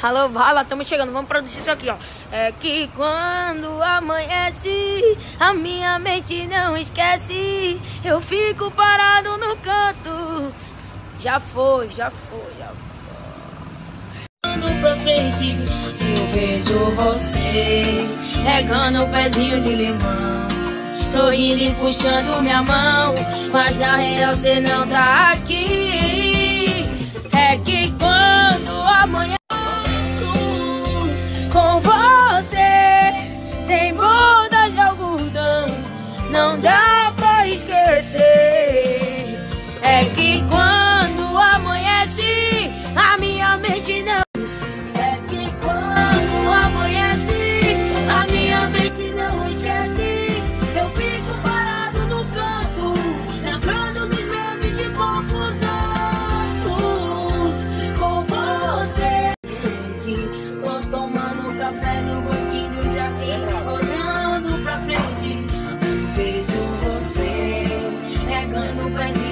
Alô, Vala, estamos chegando. Vamos produzir isso aqui, ó. É que quando amanhece, a minha mente não esquece. Eu fico parado no canto. Já foi, já foi, já foi. Ando pra frente, eu vejo você regando o pezinho de limão. Sorrindo e puxando minha mão. Mas na real você não tá aqui. say. Você